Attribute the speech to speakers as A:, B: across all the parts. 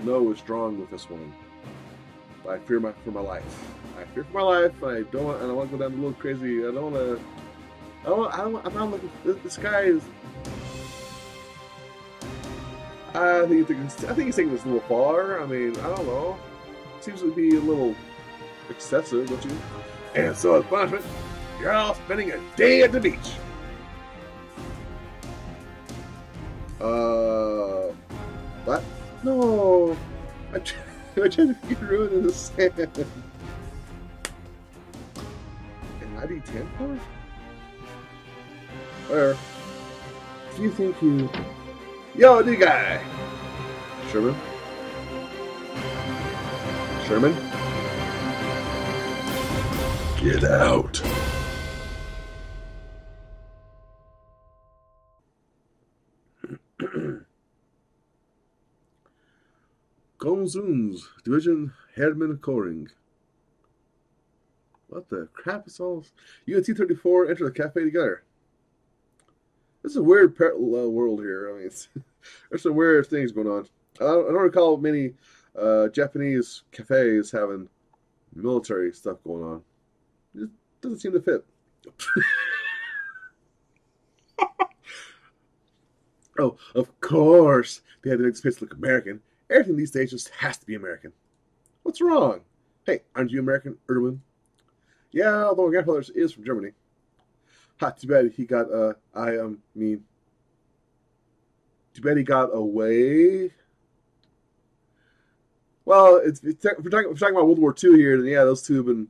A: to know is strong with this one. I fear my for my life. I fear for my life. I don't want. I don't want to go down a little crazy. I don't want to. I don't. I don't. I'm not looking. This, this guy is. I think. I think he's taking this a little far. I mean, I don't know. Seems to be a little excessive, don't you? And so, as punishment, you're all spending a day at the beach. Uh, what? No, I, tr- I tried to get ruined in the sand. An ID ten card? Where? Do you think you? Yo, new guy. Sherman. Sherman. Get out. Gongzun's Division Herman Koring. What the crap is all? You and T-34 enter the cafe together. This is a weird parallel world here. I mean, it's, there's some weird things going on. I don't, I don't recall many uh, Japanese cafes having military stuff going on. It doesn't seem to fit. oh, of course, they had to make the space look American. Everything these days just has to be American. What's wrong? Hey, aren't you American, Erwin? Yeah, although my grandfather is from Germany. Ha, too bad he got, uh, I um, mean, too bad he got away. Well, it's, it's if we're, talking, if we're talking about World War II here, then yeah, those two have been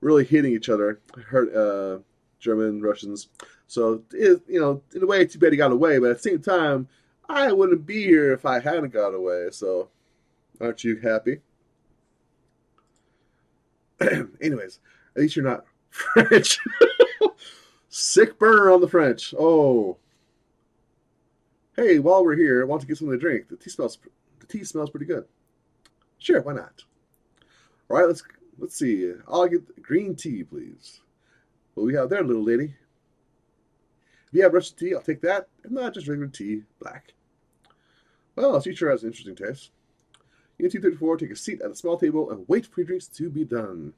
A: really hitting each other. I heard uh, German, Russians. So, it, you know, in a way, too bad he got away. But at the same time, I wouldn't be here if I hadn't got away. So, aren't you happy? Anyways, at least you're not French. Sick burner on the French. Oh. Hey, while we're here, I want to get something to drink. The tea smells. The tea smells pretty good. Sure, why not? All right, let's let's see. I'll get green tea, please. What we have there, little lady? If you have Russian tea, I'll take that, and not just regular tea, black. Well, she sure has an interesting taste. Unit 234, take a seat at a small table and wait for your drinks to be done.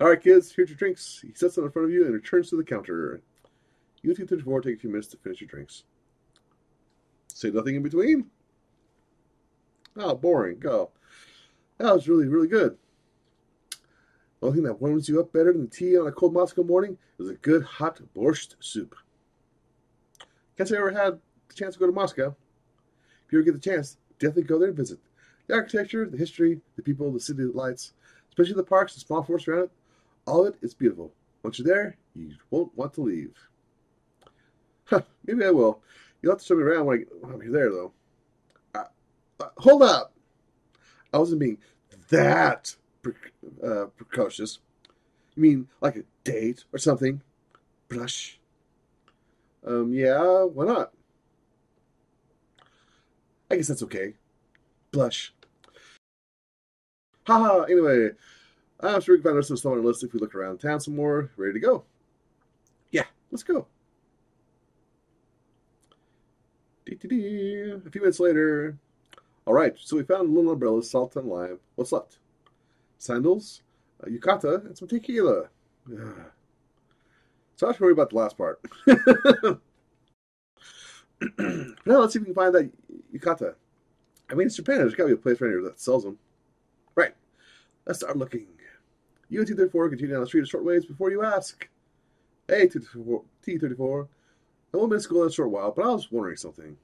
A: All right, kids, here's your drinks. He sets them in front of you and returns to the counter. Unit 234, take a few minutes to finish your drinks. Say nothing in between? Oh, boring. Go. That was really, really good. The only thing that warms you up better than tea on a cold Moscow morning is a good hot borscht soup. I ever had the chance to go to Moscow. If you ever get the chance, definitely go there and visit. The architecture, the history, the people, the city the lights, especially the parks, the small forests around it, all of it is beautiful. Once you're there, you won't want to leave. Huh, maybe I will. You'll have to show me around when, I, I'm there, though. Uh, uh, hold up! I wasn't being that pre- uh, precocious. You mean like a date or something? Blush. Um, yeah, why not? I guess that's okay. Blush. Haha, anyway, I'm sure we can find some stuff on list if we look around town some more. Ready to go? Yeah, let's go. Dee-dee-dee. A few minutes later. All right, so we found little umbrellas, salt and lime. What's left? Sandals, a yukata, and some tequila. Ugh. So I have to worry about the last part. now let's see if we can find that yukata. I mean, it's Japan. There's got to be a place right here that sells them. Right. Let's start looking. You and T34 continue down the street a short ways before you ask. Hey, T34. I won't been in school in a short while, but I was wondering something.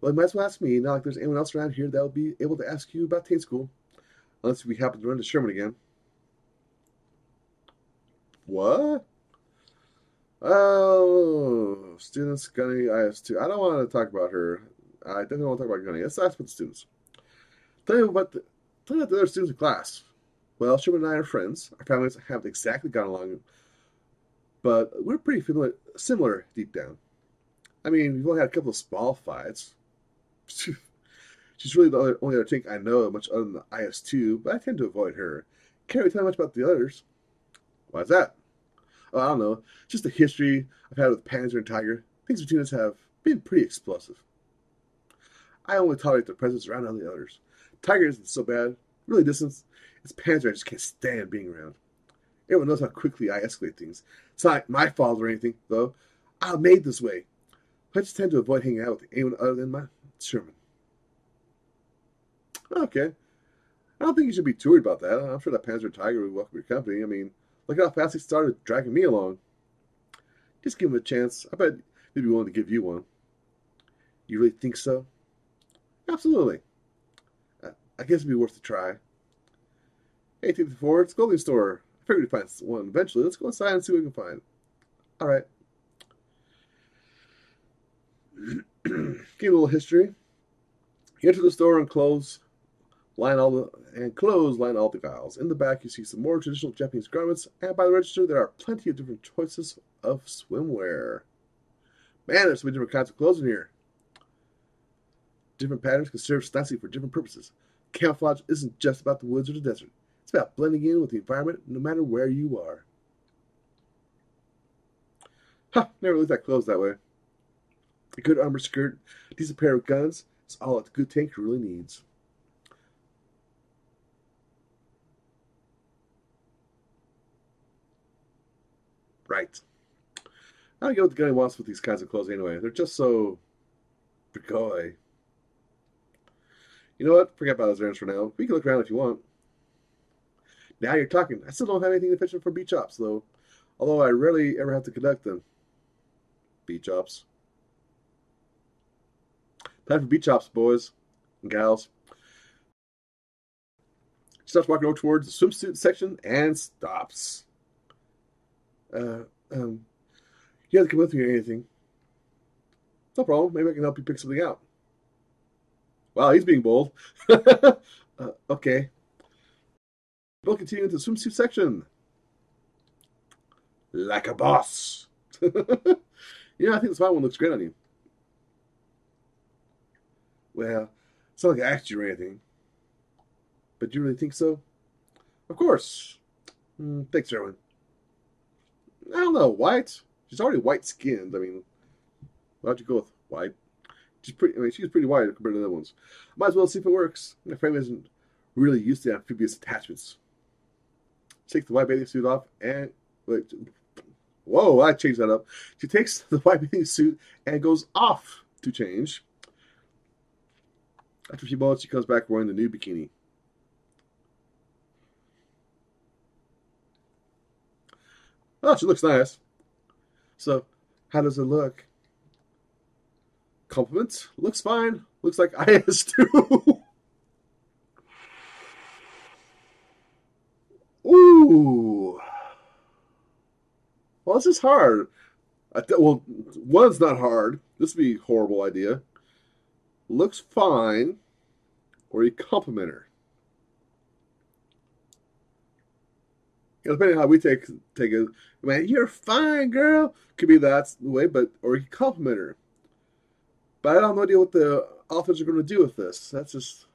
A: Well, you might as well ask me, not like there's anyone else around here that will be able to ask you about Tate School. Unless we happen to run to Sherman again. What? Oh, students, Gunny, IS2. I don't want to talk about her. I definitely don't want to talk about Gunny. Let's ask about the students. Tell you about the, tell about the other students in class. Well, Sherman and I are friends. Our families haven't exactly gotten along, but we're pretty familiar, similar deep down. I mean, we've only had a couple of small fights. She's really the other, only other Tink I know much other than the IS2, but I tend to avoid her. Can't really tell much about the others. Why is that? Oh, I don't know. Just the history I've had with Panzer and Tiger. Things between us have been pretty explosive. I only tolerate their presence around the others. Tiger isn't so bad. Really distance. It's Panzer I just can't stand being around. Everyone knows how quickly I escalate things. It's not my fault or anything, though. I'm made this way. I just tend to avoid hanging out with anyone other than my Sherman. Okay. I don't think you should be too worried about that. I'm sure that Panzer Tiger would welcome your company. I mean, look how fast he started dragging me along. Just give him a chance. I bet he'd be willing to give you one. You really think so? Absolutely. I guess it'd be worth a try. Hey, take the clothing store. I figured we'd find one eventually. Let's go inside and see what we can find. All right. Give a little history. You enter the store and close line all the and close line all the aisles. In the back, you see some more traditional Japanese garments, and by the register, there are plenty of different choices of swimwear. Man, there's so many different kinds of clothes in here. Different patterns can serve nicely for different purposes. Camouflage isn't just about the woods or the desert. It's about blending in with the environment no matter where you are. Huh, never looked at clothes that way. A good armor skirt, decent pair of guns is all a good tank really needs. Right. I don't get what the guy wants with these kinds of clothes anyway. They're just so coy. You know what? Forget about those errands for now. We can look around if you want. Now you're talking. I still don't have anything to efficient for beach ops, though. Although I rarely ever have to conduct them. Beach ops. Time for beach ops, boys and gals. Starts walking over towards the swimsuit section and stops. Uh, um, you have to come with me or anything. No problem. Maybe I can help you pick something out. Wow, he's being bold. uh, okay. We'll continue into the swimsuit section. Like a boss. yeah, I think this white one looks great on you. Well, it's not like I asked you or anything. But do you really think so? Of course. Mm, thanks, Erwin. I don't know. White? She's already white skinned. I mean, why'd you go with white? She's pretty. I mean, she's pretty white compared to the other ones. Might as well see if it works. My frame isn't really used to amphibious attachments. Take the white bathing suit off and wait. Whoa! I changed that up. She takes the white bathing suit and goes off to change. After a few moments, she comes back wearing the new bikini. Oh, she looks nice. So, how does it look? Compliments? Looks fine. Looks like I IS too. Ooh. Well, this is hard. Th- well, one's not hard. This would be horrible idea. Looks fine, or you compliment her. You know, depending on how we take take it, man, you're fine, girl. Could be that's the way, but or you compliment her. But I don't know what the authors are going to do with this. That's just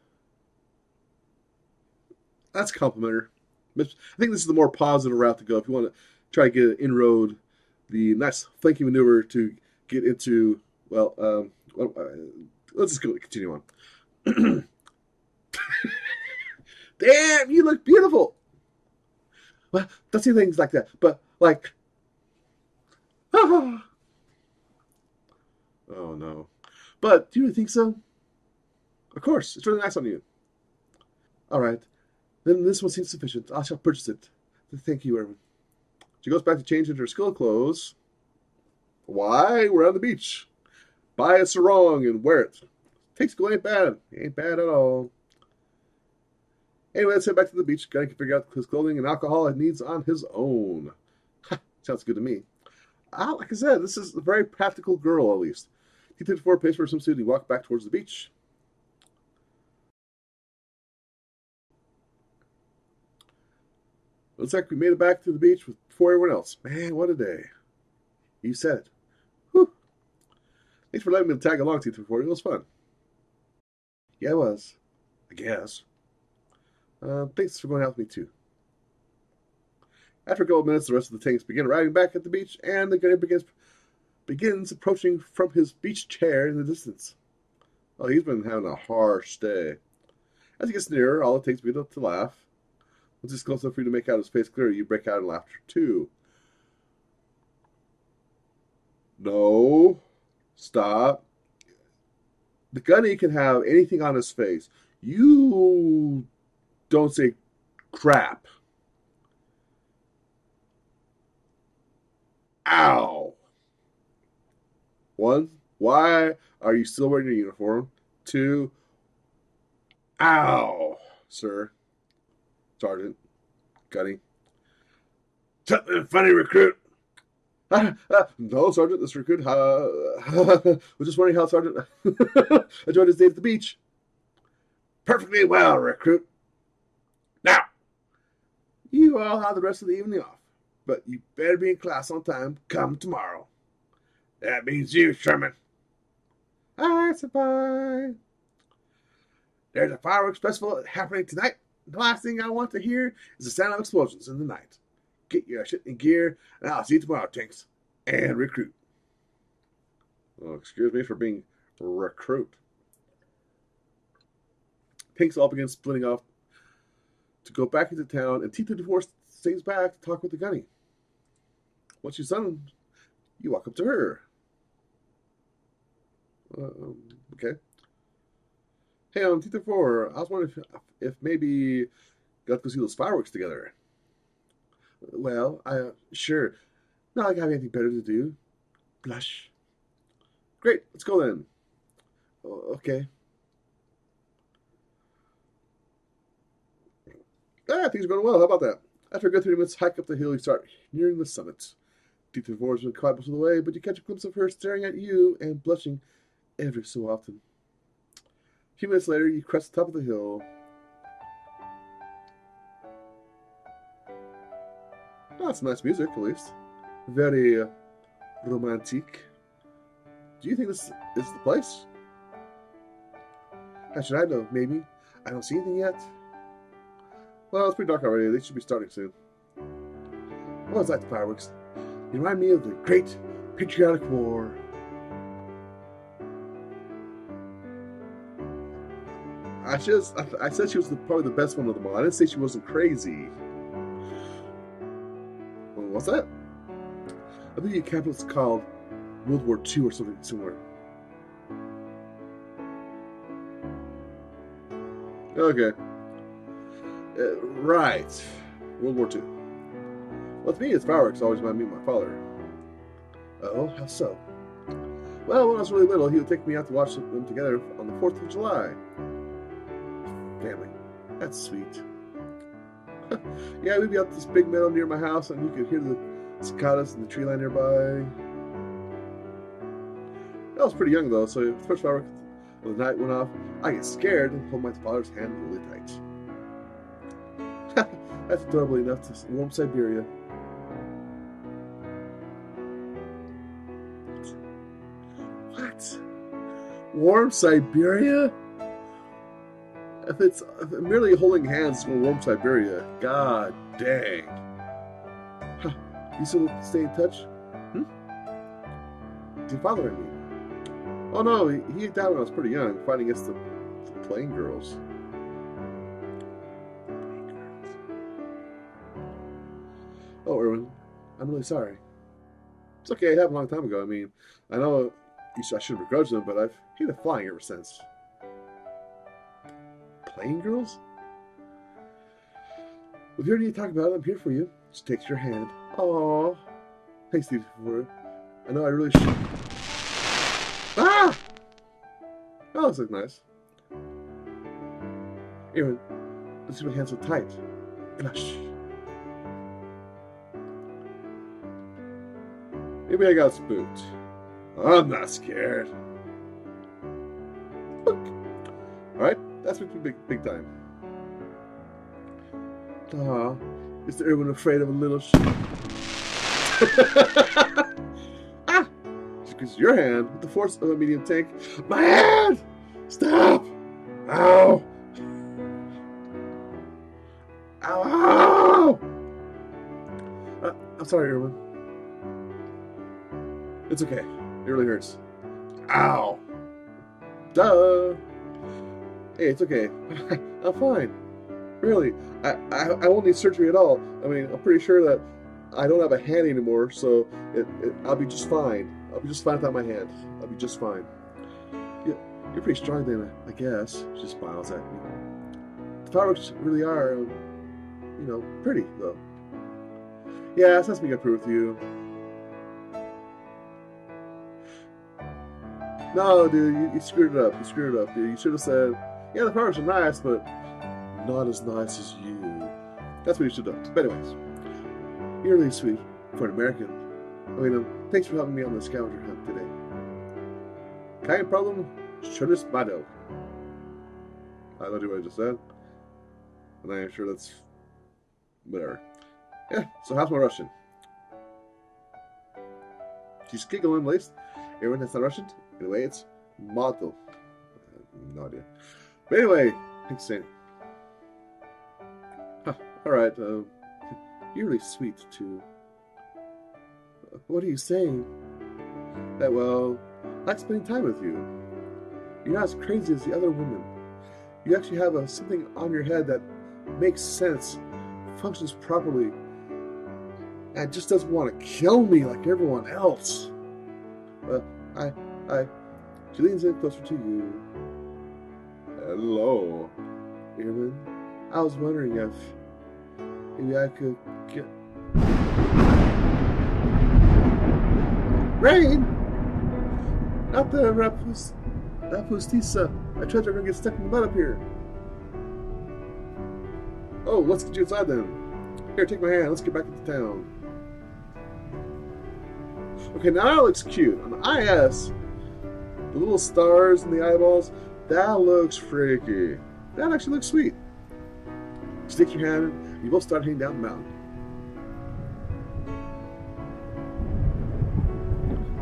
A: that's compliment her. I think this is the more positive route to go if you want to try to get an inroad, the nice flanking maneuver to get into. Well, um, uh, let's just go continue on. Damn, you look beautiful. Well, don't say things like that, but like, oh no. But do you think so? Of course, it's really nice on you. All right, then this one seems sufficient. I shall purchase it. Thank you, Erwin. She goes back to change into her school clothes. Why? We're on the beach. Buy a sarong and wear it. Takes ain't bad. Ain't bad at all. Anyway, let's head back to the beach. Guy can figure out his clothing and alcohol he needs on his own. Sounds good to me. Ah, like I said, this is a very practical girl, at least. He the four pace for some suit and he walked back towards the beach. Looks like we made it back to the beach before everyone else. Man, what a day. You said it. Whew. Thanks for letting me tag along to you before. It was fun. Yeah, it was. I guess. Uh, thanks for going out with me, too. After a couple of minutes, the rest of the tanks begin arriving back at the beach, and the gunner begins begins approaching from his beach chair in the distance. Oh, he's been having a harsh day. As he gets nearer, all it takes to, to laugh. Once he's close enough for you to make out his face clearly, you break out in laughter too. No. Stop. The gunny can have anything on his face. You don't say crap. Ow. One, why are you still wearing your uniform? Two, ow, sir. Sergeant. Gunny. Something funny, recruit. No, Sergeant, this recruit. Uh, was just wondering how Sergeant enjoyed his day at the beach. Perfectly well, recruit. You all have the rest of the evening off, but you better be in class on time come tomorrow. That means you, Sherman. I bye. There's a fireworks festival happening tonight. The last thing I want to hear is the sound of explosions in the night. Get your shit in gear, and I'll see you tomorrow, Tinks. And recruit. Oh, excuse me for being recruit. Pinks all begin splitting off to go back into town, and T-34 stays back to talk with the gunny. Once she's done, you walk up to her. Um, okay. Hey, I'm T-34. I was wondering if, if maybe got to go see those fireworks together. Well, I sure. Not like I have anything better to do. Blush. Great, let's go then. okay. Ah, things are going well. How about that? After a good 30 minutes hike up the hill, you start nearing the summit. T-34 has been quite most of the way, but you catch a glimpse of her staring at you and blushing every so often. A few minutes later, you crest the top of the hill. That's nice music, at least. Very uh, romantic. Do you think this is the place? How should I know? Maybe. I don't see anything yet. Well, it's pretty dark already. They should be starting soon. I always like the fireworks. You remind me of the great patriotic war. I just I, said she was the, probably the best one of them all. I didn't say she wasn't crazy. what's that? I think the capital's called World War II or something similar. Okay. Uh, right. World War II. Well, to me, it's fireworks always remind me of my father. Oh, how so? Well, when I was really little, he would take me out to watch them together on the 4th of July. Family. That's sweet. yeah, we'd be out this big meadow near my house, and you could hear the cicadas in the tree line nearby. I was pretty young, though, so the first fireworks of the night went off, I get scared and hold my father's hand really tight. That's adorable enough to warm Siberia. What? Warm Siberia? If it's if merely holding hands will warm Siberia, god dang. Huh. You still stay in touch? Hmm? Your father, I mean. Oh no, he, he died when I was pretty young, fighting against the, the Plane Girls. Really sorry. It's okay, it happened a long time ago. I mean, I know I shouldn't begrudge them, but I've hated flying ever since. Plane Girls? If you ever need to talk about it, I'm here for you. Just takes your hand. Aww. Thanks, Steve, for it. I know I really should. Ah! That looks nice. Aaron, let's see my hands so tight. Blush. Maybe I got spooked. I'm not scared. Alright, that's big, big time. Ah, is Mr. Erwin afraid of a little sh- Ah! Because your hand with the force of a medium tank. My hand! Stop! Ow! Ow! Ow! Uh, I'm sorry, Erwin. It's okay. It really hurts. Ow. Duh. Hey, it's okay. I'm fine. Really. I, I, I won't need surgery at all. I mean, I'm pretty sure that I don't have a hand anymore, so it, it, I'll be just fine. I'll be just fine without my hand. I'll be just fine. Yeah, you're pretty strong then, I guess. She smiles at me. The fireworks really are, you know, pretty, though. Yeah, it has to be approved with you. No, dude, you, you, screwed it up. You screwed it up, dude. You should have said, yeah, the fireworks are nice, but not as nice as you. That's what you should have done. But anyways, you're really sweet for an American. I mean, um, thanks for helping me on the scavenger hunt today. Kind problem, Shunis Bado. I don't know what I just said. And I am sure that's whatever. Yeah, so how's my Russian? She's giggling, at least. Everyone that's not Russian, in a way, it's model. No idea. But anyway, thanks, Sam. Huh, Alright, uh, you're really sweet, too. What are you saying? That, well, I like spending time with you. You're not as crazy as the other women. You actually have a, something on your head that makes sense, functions properly, and just doesn't want to kill me like everyone else. But I, I, she leans in closer to you. Hello, Ehrman. I was wondering if maybe I could get. Rain! Not the Rapus. Rapustisa. I tried to get stuck in the mud up here. Oh, let's get you inside then. Here, take my hand. Let's get back into town. Okay, now that looks cute. On the IS, the little stars and the eyeballs, that looks freaky. That actually looks sweet. Stick your hand in, you both start heading down the mountain.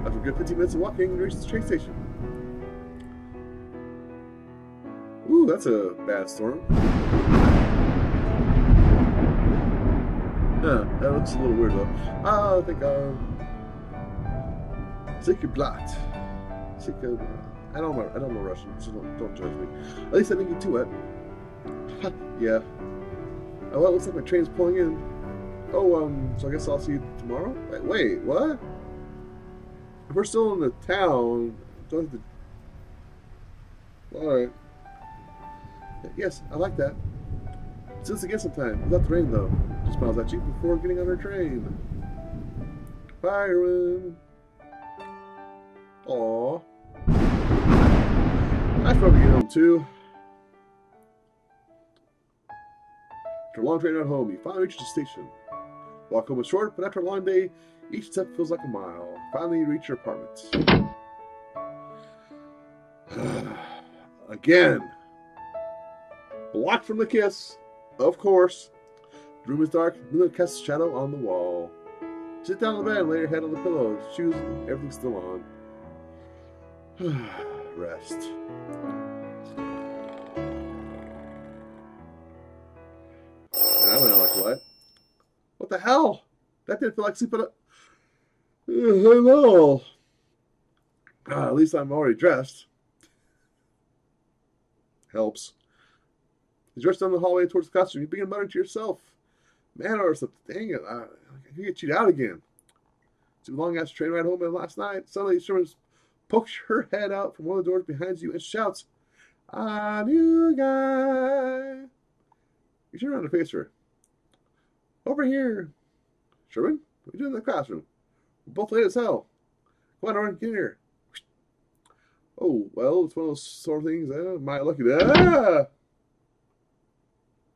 A: After a good 15 minutes of walking, you reach the train station. Ooh, that's a bad storm. Yeah, that looks a little weird though. Uh, I think, your Zikiblat. Zika, I don't know. I don't know Russian, so don't, don't judge me. At least I didn't get too wet. yeah. Oh, well, it looks like my train's pulling in. Oh, um, so I guess I'll see you tomorrow? Wait, wait what? If we're still in the town, don't have to... Alright. Yes, I like that. Since again sometime, without the rain though. Just smiles at you before getting on her train. Byron! Aww. I probably get home too. After a long train ride home, you finally reach the station. Walk home is short, but after a long day, each step feels like a mile. Finally, you reach your apartment. Again. Blocked from the kiss, of course. The room is dark, moonlight casts a shadow on the wall. Sit down on the bed and lay your head on the pillow, shoes and everything still on. Rest. That went out like what? What the hell? That didn't feel like sleep at hello. Uh, at least I'm already dressed. Helps. He's rushed down the hallway towards the costume, You begin muttering to yourself. Man or something. Dang it. I, I can get cheated out again. It's a long ass train ride home and last night. Suddenly, Sherman's pokes her head out from one of the doors behind you and shouts, "A new guy!" You turn around to face her. Over here. Sherman, what are you doing in the classroom? We're both late as hell. Come on, Oren, get in here. Oh, well, it's one of those sort of things. Uh, my lucky. Ah!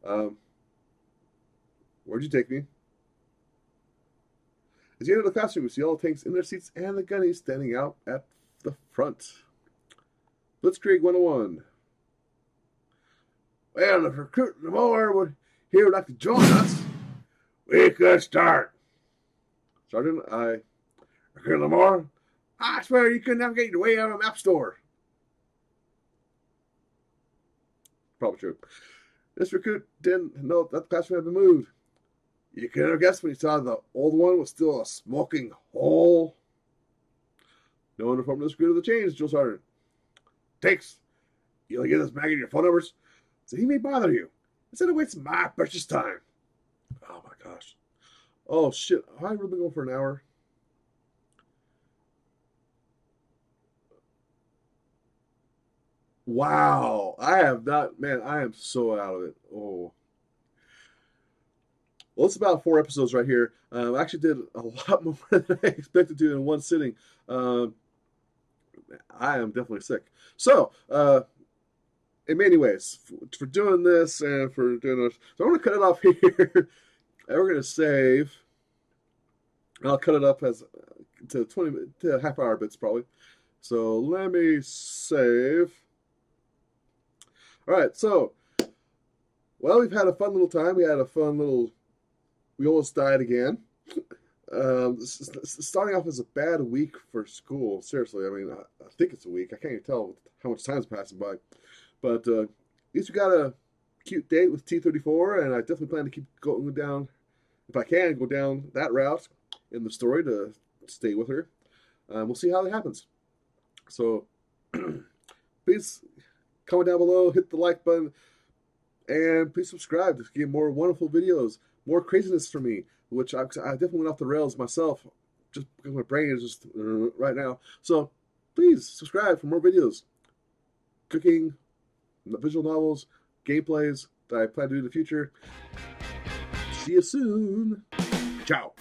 A: Um, where'd you take me? As you enter the classroom, you see all the tanks in their seats and the gunnies standing out at the front. Blitzkrieg 101. Well, if recruiting more would here would like to join us, we could start. Sergeant, I recruit Lamar. I swear you couldn't navigate your way out of a map store. Probably true. This recruit didn't know that the classroom had been moved. You could have guessed when you saw the old one was still a smoking hole. No one informed us of the change, Jill Sargent. Takes. You only get this maggot your phone numbers? So he may bother you. Instead of wasting my precious time. Oh my gosh. Oh shit. Have I really going for an hour? Wow. I have not, man, I am so out of it. Oh. Well, it's about four episodes right here. Um, I actually did a lot more than I expected to in one sitting. Um, I am definitely sick. So, uh, in many ways, for, doing this and for doing this, so I'm going to cut it off here. and we're going to save. I'll cut it up as to 20 to half hour bits probably. So let me save. All right, so well, we've had a fun little time. We had a fun little. We almost died again. Um, starting off as a bad week for school. Seriously, I mean, I, I, think it's a week. I can't even tell how much time's passing by. But uh, at least we got a cute date with T34, and I definitely plan to keep going down, if I can, go down that route in the story to stay with her. Um, we'll see how that happens. So, please comment down below, hit the like button, and please subscribe to get more wonderful videos, more craziness for me, which I, I definitely went off the rails myself, just because my brain is just uh, right now. So, please subscribe for more videos, cooking, visual novels, gameplays that I plan to do in the future. See you soon. Ciao.